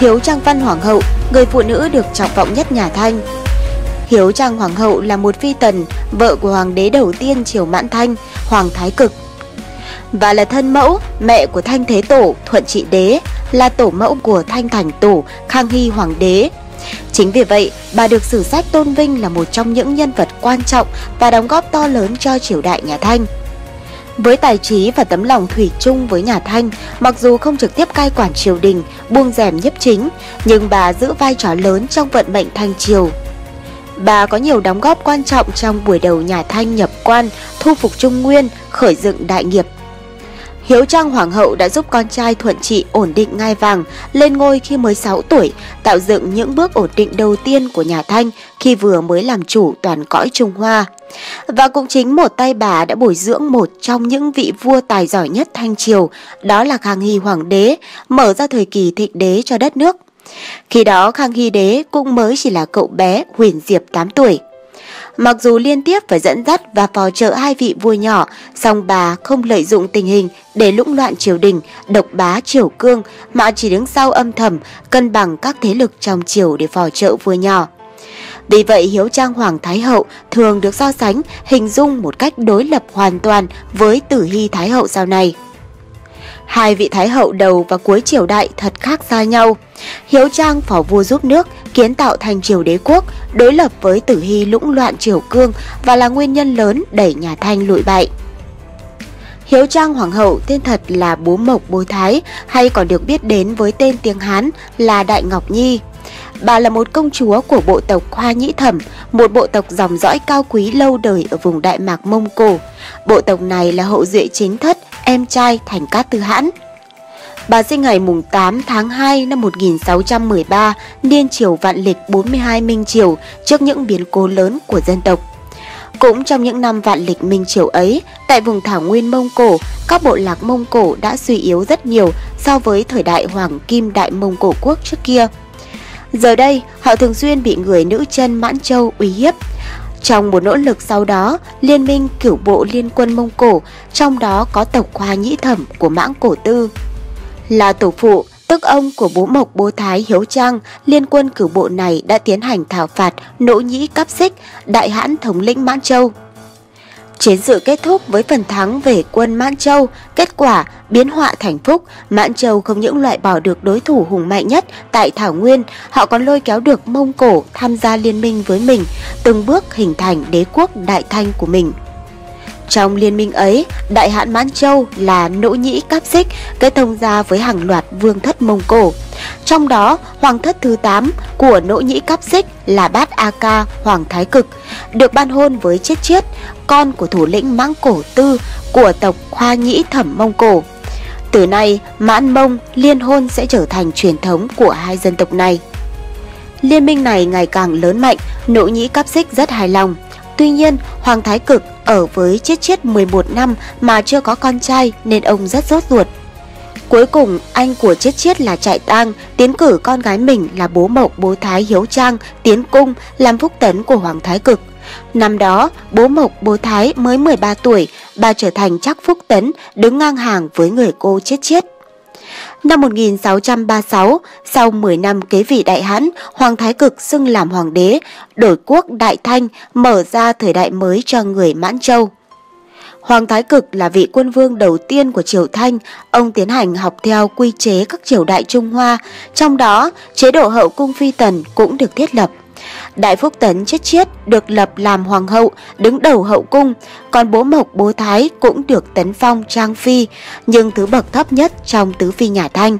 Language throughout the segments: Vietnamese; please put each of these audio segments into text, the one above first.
Hiếu Trang Văn Hoàng hậu, người phụ nữ được trọng vọng nhất nhà Thanh. Hiếu Trang Hoàng hậu là một phi tần, vợ của hoàng đế đầu tiên triều Mãn Thanh, Hoàng Thái Cực. Và là thân mẫu, mẹ của Thanh Thế Tổ, Thuận Trị Đế, là tổ mẫu của Thanh Thành Tổ, Khang Hy Hoàng Đế. Chính vì vậy, bà được sử sách tôn vinh là một trong những nhân vật quan trọng và đóng góp to lớn cho triều đại nhà Thanh. Với tài trí và tấm lòng thủy chung với nhà Thanh, mặc dù không trực tiếp cai quản triều đình, buông rèm nhiếp chính, nhưng bà giữ vai trò lớn trong vận mệnh Thanh Triều. Bà có nhiều đóng góp quan trọng trong buổi đầu nhà Thanh nhập quan, thu phục Trung Nguyên, khởi dựng đại nghiệp Hiếu Trang Hoàng hậu đã giúp con trai Thuận Trị ổn định ngai vàng, lên ngôi khi mới 6 tuổi, tạo dựng những bước ổn định đầu tiên của nhà Thanh khi vừa mới làm chủ toàn cõi Trung Hoa. Và cũng chính một tay bà đã bồi dưỡng một trong những vị vua tài giỏi nhất Thanh Triều, đó là Khang Hy Hoàng đế, mở ra thời kỳ thịnh đế cho đất nước. Khi đó Khang Hy đế cũng mới chỉ là cậu bé Huyền Diệp 8 tuổi. Mặc dù liên tiếp phải dẫn dắt và phò trợ hai vị vua nhỏ, song bà không lợi dụng tình hình để lũng loạn triều đình, độc bá triều cương mà chỉ đứng sau âm thầm cân bằng các thế lực trong triều để phò trợ vua nhỏ. Vì vậy Hiếu Trang Hoàng Thái Hậu thường được so sánh hình dung một cách đối lập hoàn toàn với Tử Hy Thái Hậu sau này. Hai vị Thái Hậu đầu và cuối triều đại thật khác xa nhau. Hiếu Trang phò vua giúp nước, kiến tạo thành triều đế quốc, đối lập với Tử Hy lũng loạn triều cương và là nguyên nhân lớn đẩy nhà Thanh lụi bại. Hiếu Trang Hoàng hậu tên thật là Bố Mộc Bố Thái hay còn được biết đến với tên tiếng Hán là Đại Ngọc Nhi. Bà là một công chúa của bộ tộc Hoa Nhĩ Thẩm, một bộ tộc dòng dõi cao quý lâu đời ở vùng Đại Mạc Mông Cổ. Bộ tộc này là hậu duệ chính thất, em trai Thành Cát Tư Hãn. Bà sinh ngày mùng 8 tháng 2 năm 1613, niên triều vạn lịch 42 Minh Triều trước những biến cố lớn của dân tộc. Cũng trong những năm vạn lịch Minh Triều ấy, tại vùng thảo nguyên Mông Cổ, các bộ lạc Mông Cổ đã suy yếu rất nhiều so với thời đại Hoàng Kim Đại Mông Cổ Quốc trước kia. Giờ đây, họ thường xuyên bị người nữ chân Mãn Châu uy hiếp. Trong một nỗ lực sau đó, liên minh cửu bộ liên quân Mông Cổ, trong đó có tộc Hoa Nhĩ Thẩm của Mãng Cổ Tư. Là tổ phụ, tức ông của bố Mộc Bố Thái Hiếu Trang, liên quân cửu bộ này đã tiến hành thảo phạt nỗ nhĩ cắp xích, đại hãn thống lĩnh Mãn Châu. Chiến sự kết thúc với phần thắng về quân Mãn Châu, kết quả biến họa thành phúc, Mãn Châu không những loại bỏ được đối thủ hùng mạnh nhất tại Thảo Nguyên, họ còn lôi kéo được Mông Cổ tham gia liên minh với mình, từng bước hình thành đế quốc đại thanh của mình. Trong liên minh ấy, Đại hạn Mãn Châu là nỗ nhĩ cáp xích kết thông ra với hàng loạt vương thất Mông Cổ. Trong đó, hoàng thất thứ 8 của nỗ nhĩ cáp xích là Bát A Ca Hoàng Thái Cực, được ban hôn với Chiết Chiết, con của thủ lĩnh Mãng Cổ Tư của tộc Hoa Nhĩ Thẩm Mông Cổ. Từ nay, Mãn Mông liên hôn sẽ trở thành truyền thống của hai dân tộc này. Liên minh này ngày càng lớn mạnh, nỗ nhĩ cáp xích rất hài lòng. Tuy nhiên, Hoàng Thái Cực ở với chết chết 11 năm mà chưa có con trai nên ông rất rốt ruột. Cuối cùng, anh của chết chết là chạy tang, tiến cử con gái mình là bố mộc bố Thái Hiếu Trang tiến cung làm phúc tấn của Hoàng Thái Cực. Năm đó, bố mộc bố Thái mới 13 tuổi, bà trở thành chắc phúc tấn, đứng ngang hàng với người cô chết chết. Năm 1636, sau 10 năm kế vị Đại Hãn, Hoàng Thái Cực xưng làm hoàng đế, đổi quốc Đại Thanh, mở ra thời đại mới cho người Mãn Châu. Hoàng Thái Cực là vị quân vương đầu tiên của triều Thanh, ông tiến hành học theo quy chế các triều đại Trung Hoa, trong đó chế độ hậu cung phi tần cũng được thiết lập. Đại Phúc Tấn chết chiết được lập làm hoàng hậu, đứng đầu hậu cung, còn bố Mộc bố Thái cũng được tấn phong trang phi, nhưng thứ bậc thấp nhất trong tứ phi nhà Thanh.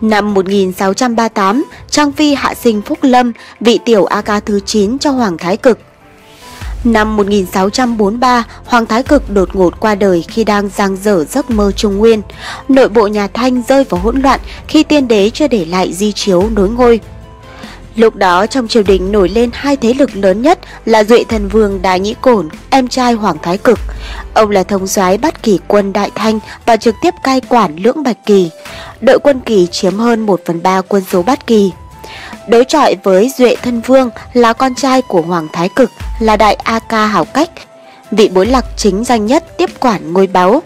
Năm 1638, Trang Phi hạ sinh Phúc Lâm, vị tiểu A ca thứ 9 cho Hoàng Thái Cực. Năm 1643, Hoàng Thái Cực đột ngột qua đời khi đang giang dở giấc mơ Trung Nguyên. Nội bộ nhà Thanh rơi vào hỗn loạn khi tiên đế chưa để lại di chiếu nối ngôi. Lúc đó trong triều đình nổi lên hai thế lực lớn nhất là Duệ Thần Vương đại Nhĩ Cổn, em trai Hoàng Thái Cực. Ông là thống soái bắt kỳ quân Đại Thanh và trực tiếp cai quản lưỡng Bạch Kỳ. Đội quân Kỳ chiếm hơn 1 phần 3 quân số Bát Kỳ. Đối chọi với Duệ Thân Vương là con trai của Hoàng Thái Cực là Đại A Ca Hảo Cách, vị bối lạc chính danh nhất tiếp quản ngôi báu.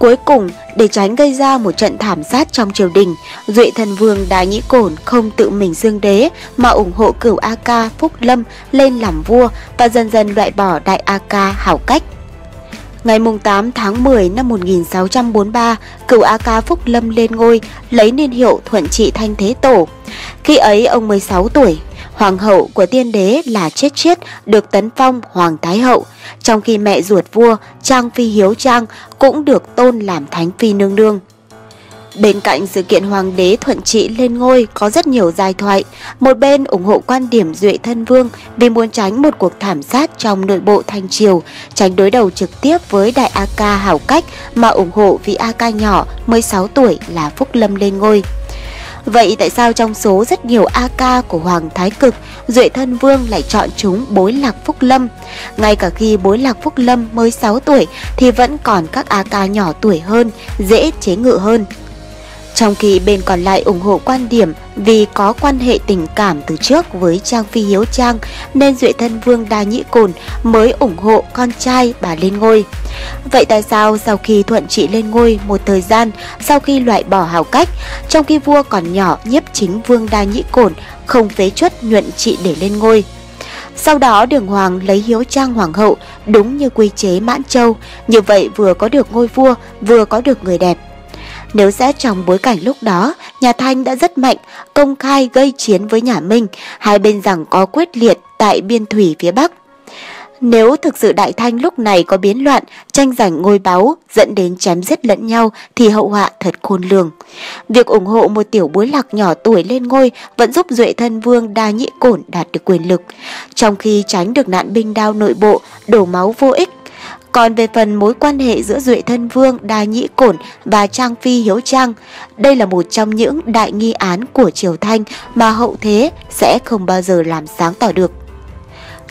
Cuối cùng, để tránh gây ra một trận thảm sát trong triều đình, Duệ Thần Vương Đá Nhĩ Cổn không tự mình dương đế mà ủng hộ cửu A Ca Phúc Lâm lên làm vua và dần dần loại bỏ Đại A Ca Hảo Cách. Ngày 8 tháng 10 năm 1643, cửu A Ca Phúc Lâm lên ngôi, lấy niên hiệu Thuận Trị Thanh Thế Tổ. Khi ấy ông 16 tuổi, hoàng hậu của tiên đế là Chết Chết được tấn phong Hoàng Thái Hậu, trong khi mẹ ruột vua Trang Phi Hiếu Trang cũng được tôn làm Thánh Phi Nương Nương. Bên cạnh sự kiện hoàng đế thuận trị lên ngôi có rất nhiều giai thoại. Một bên ủng hộ quan điểm Duệ Thân Vương vì muốn tránh một cuộc thảm sát trong nội bộ Thanh Triều, tránh đối đầu trực tiếp với Đại A Ca Hảo Cách mà ủng hộ vị A Ca nhỏ 16 tuổi là Phúc Lâm lên ngôi. Vậy tại sao trong số rất nhiều A ca của Hoàng Thái Cực, Duệ Thân Vương lại chọn chúng bối lạc Phúc Lâm? Ngay cả khi bối lạc Phúc Lâm mới 6 tuổi thì vẫn còn các A ca nhỏ tuổi hơn, dễ chế ngự hơn. Trong khi bên còn lại ủng hộ quan điểm vì có quan hệ tình cảm từ trước với Trang Phi Hiếu Trang nên Duệ Thân Vương Đa Nhĩ Cồn mới ủng hộ con trai bà lên ngôi. Vậy tại sao sau khi thuận trị lên ngôi một thời gian sau khi loại bỏ hào cách, trong khi vua còn nhỏ nhiếp chính Vương Đa Nhĩ Cồn không phế chuất nhuận trị để lên ngôi? Sau đó đường hoàng lấy hiếu trang hoàng hậu đúng như quy chế mãn châu, như vậy vừa có được ngôi vua vừa có được người đẹp. Nếu xét trong bối cảnh lúc đó, nhà Thanh đã rất mạnh, công khai gây chiến với nhà Minh, hai bên rằng có quyết liệt tại biên thủy phía Bắc. Nếu thực sự Đại Thanh lúc này có biến loạn, tranh giành ngôi báu, dẫn đến chém giết lẫn nhau thì hậu họa thật khôn lường. Việc ủng hộ một tiểu bối lạc nhỏ tuổi lên ngôi vẫn giúp Duệ Thân Vương Đa Nhĩ Cổn đạt được quyền lực, trong khi tránh được nạn binh đao nội bộ, đổ máu vô ích còn về phần mối quan hệ giữa Duệ Thân Vương Đa Nhĩ Cổn và Trang Phi Hiếu Trang, đây là một trong những đại nghi án của Triều Thanh mà hậu thế sẽ không bao giờ làm sáng tỏ được.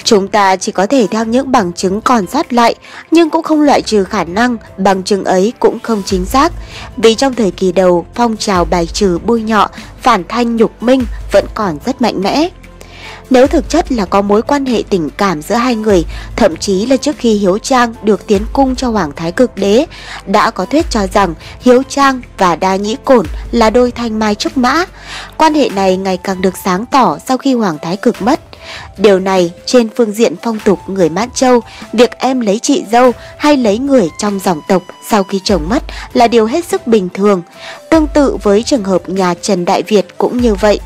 Chúng ta chỉ có thể theo những bằng chứng còn sót lại, nhưng cũng không loại trừ khả năng bằng chứng ấy cũng không chính xác, vì trong thời kỳ đầu phong trào bài trừ bôi nhọ, phản thanh nhục minh vẫn còn rất mạnh mẽ. Nếu thực chất là có mối quan hệ tình cảm giữa hai người, thậm chí là trước khi Hiếu Trang được tiến cung cho Hoàng Thái Cực Đế, đã có thuyết cho rằng Hiếu Trang và Đa Nhĩ Cổn là đôi thanh mai trúc mã. Quan hệ này ngày càng được sáng tỏ sau khi Hoàng Thái Cực mất. Điều này trên phương diện phong tục người Mãn Châu, việc em lấy chị dâu hay lấy người trong dòng tộc sau khi chồng mất là điều hết sức bình thường. Tương tự với trường hợp nhà Trần Đại Việt cũng như vậy.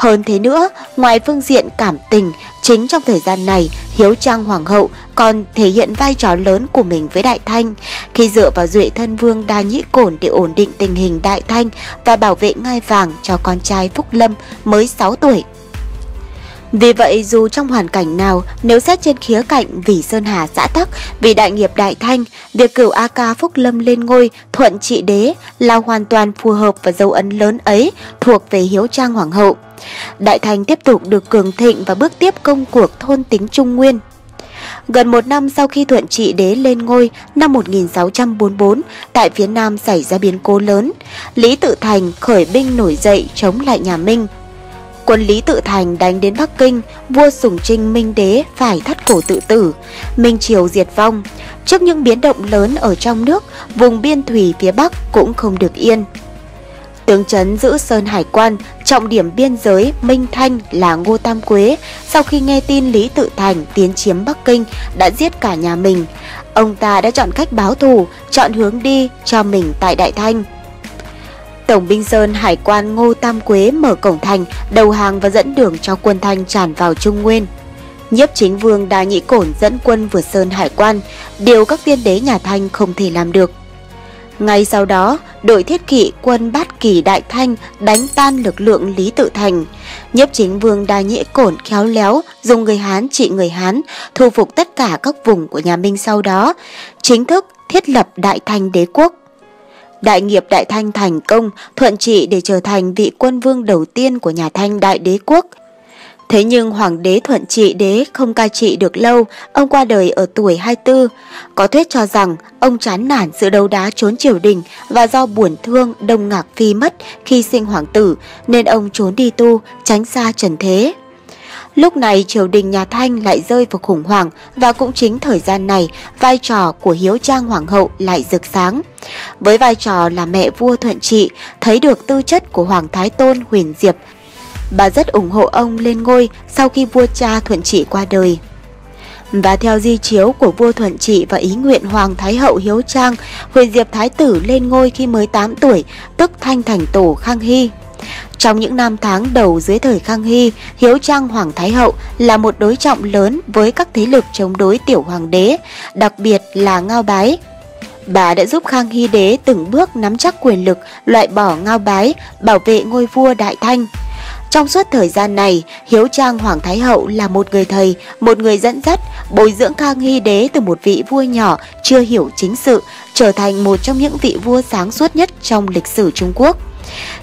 Hơn thế nữa, ngoài phương diện cảm tình, chính trong thời gian này, Hiếu Trang Hoàng hậu còn thể hiện vai trò lớn của mình với Đại Thanh, khi dựa vào duệ thân vương đa nhĩ cổn để ổn định tình hình Đại Thanh và bảo vệ ngai vàng cho con trai Phúc Lâm mới 6 tuổi. Vì vậy dù trong hoàn cảnh nào, nếu xét trên khía cạnh vì Sơn Hà xã tắc, vì đại nghiệp Đại Thanh, việc cửu A Ca Phúc Lâm lên ngôi thuận trị đế là hoàn toàn phù hợp và dấu ấn lớn ấy thuộc về hiếu trang hoàng hậu. Đại Thanh tiếp tục được cường thịnh và bước tiếp công cuộc thôn tính Trung Nguyên. Gần một năm sau khi thuận trị đế lên ngôi năm 1644, tại phía Nam xảy ra biến cố lớn. Lý Tự Thành khởi binh nổi dậy chống lại nhà Minh Quân Lý Tự Thành đánh đến Bắc Kinh, vua Sùng Trinh Minh Đế phải thắt cổ tự tử, Minh Triều diệt vong. Trước những biến động lớn ở trong nước, vùng biên thủy phía Bắc cũng không được yên. Tướng Trấn giữ Sơn Hải Quan, trọng điểm biên giới Minh Thanh là Ngô Tam Quế, sau khi nghe tin Lý Tự Thành tiến chiếm Bắc Kinh đã giết cả nhà mình. Ông ta đã chọn cách báo thù, chọn hướng đi cho mình tại Đại Thanh. Tổng binh Sơn Hải quan Ngô Tam Quế mở cổng thành, đầu hàng và dẫn đường cho quân Thanh tràn vào Trung Nguyên. Nhiếp chính vương Đa Nhĩ Cổn dẫn quân vượt Sơn Hải quan, điều các tiên đế nhà Thanh không thể làm được. Ngay sau đó, đội thiết kỵ quân Bát Kỳ Đại Thanh đánh tan lực lượng Lý Tự Thành. Nhiếp chính vương Đa Nhĩ Cổn khéo léo dùng người Hán trị người Hán, thu phục tất cả các vùng của nhà Minh sau đó, chính thức thiết lập Đại Thanh đế quốc. Đại nghiệp Đại Thanh thành công, thuận trị để trở thành vị quân vương đầu tiên của nhà Thanh Đại Đế Quốc. Thế nhưng Hoàng đế Thuận Trị đế không cai trị được lâu, ông qua đời ở tuổi 24. Có thuyết cho rằng ông chán nản sự đấu đá trốn triều đình và do buồn thương Đông Ngạc Phi mất khi sinh hoàng tử nên ông trốn đi tu, tránh xa trần thế. Lúc này triều đình nhà Thanh lại rơi vào khủng hoảng và cũng chính thời gian này vai trò của Hiếu Trang Hoàng hậu lại rực sáng. Với vai trò là mẹ vua thuận trị, thấy được tư chất của Hoàng Thái Tôn Huyền Diệp, bà rất ủng hộ ông lên ngôi sau khi vua cha thuận trị qua đời. Và theo di chiếu của vua Thuận Trị và ý nguyện Hoàng Thái Hậu Hiếu Trang, Huyền Diệp Thái Tử lên ngôi khi mới 8 tuổi, tức thanh thành tổ Khang Hy. Trong những năm tháng đầu dưới thời Khang Hy, Hiếu Trang Hoàng Thái Hậu là một đối trọng lớn với các thế lực chống đối tiểu hoàng đế, đặc biệt là Ngao Bái. Bà đã giúp Khang Hy đế từng bước nắm chắc quyền lực, loại bỏ Ngao Bái, bảo vệ ngôi vua Đại Thanh. Trong suốt thời gian này, Hiếu Trang Hoàng Thái Hậu là một người thầy, một người dẫn dắt, bồi dưỡng Khang Hy đế từ một vị vua nhỏ chưa hiểu chính sự, trở thành một trong những vị vua sáng suốt nhất trong lịch sử Trung Quốc.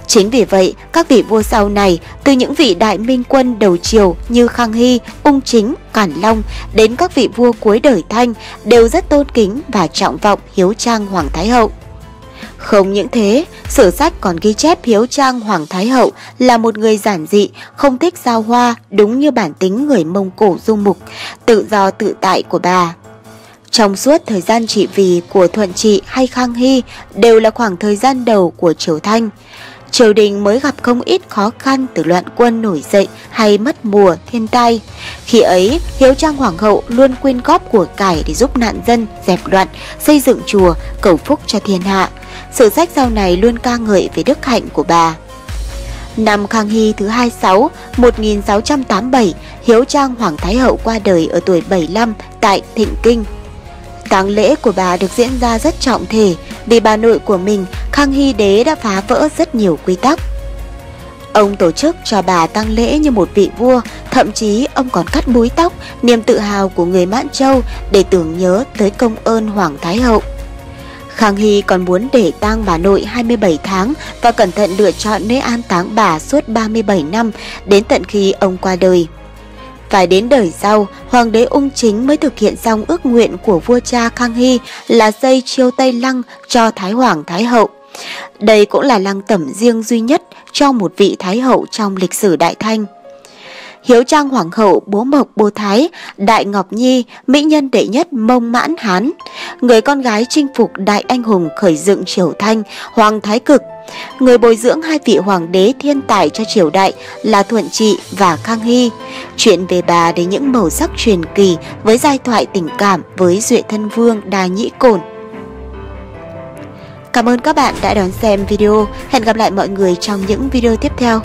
Chính vì vậy, các vị vua sau này, từ những vị đại minh quân đầu triều như Khang Hy, Ung Chính, Cản Long đến các vị vua cuối đời Thanh đều rất tôn kính và trọng vọng hiếu trang Hoàng Thái Hậu. Không những thế, sử sách còn ghi chép Hiếu Trang Hoàng Thái Hậu là một người giản dị, không thích giao hoa, đúng như bản tính người Mông Cổ du mục, tự do tự tại của bà. Trong suốt thời gian trị vì của Thuận Trị hay Khang Hy đều là khoảng thời gian đầu của Triều Thanh. Triều đình mới gặp không ít khó khăn từ loạn quân nổi dậy hay mất mùa, thiên tai. Khi ấy, Hiếu Trang Hoàng hậu luôn quyên góp của cải để giúp nạn dân dẹp loạn, xây dựng chùa, cầu phúc cho thiên hạ. Sử sách sau này luôn ca ngợi về đức hạnh của bà. Năm Khang Hy thứ 26, 1687, Hiếu Trang Hoàng Thái Hậu qua đời ở tuổi 75 tại Thịnh Kinh. Táng lễ của bà được diễn ra rất trọng thể vì bà nội của mình, Khang Hy Đế đã phá vỡ rất nhiều quy tắc. Ông tổ chức cho bà tăng lễ như một vị vua, thậm chí ông còn cắt búi tóc, niềm tự hào của người Mãn Châu để tưởng nhớ tới công ơn Hoàng Thái Hậu. Khang Hy còn muốn để tang bà nội 27 tháng và cẩn thận lựa chọn nơi an táng bà suốt 37 năm đến tận khi ông qua đời. Phải đến đời sau, Hoàng đế ung chính mới thực hiện xong ước nguyện của vua cha Khang Hy là xây chiêu Tây Lăng cho Thái Hoàng Thái Hậu. Đây cũng là lăng tẩm riêng duy nhất cho một vị Thái Hậu trong lịch sử Đại Thanh. Hiếu Trang Hoàng hậu bố Mộc Bố Thái, Đại Ngọc Nhi, mỹ nhân đệ nhất Mông Mãn Hán, người con gái chinh phục đại anh hùng khởi dựng triều Thanh, Hoàng Thái Cực, người bồi dưỡng hai vị hoàng đế thiên tài cho triều đại là Thuận Trị và Khang Hy. Chuyện về bà đến những màu sắc truyền kỳ với giai thoại tình cảm với Duệ Thân Vương Đà Nhĩ Cổn. Cảm ơn các bạn đã đón xem video. Hẹn gặp lại mọi người trong những video tiếp theo.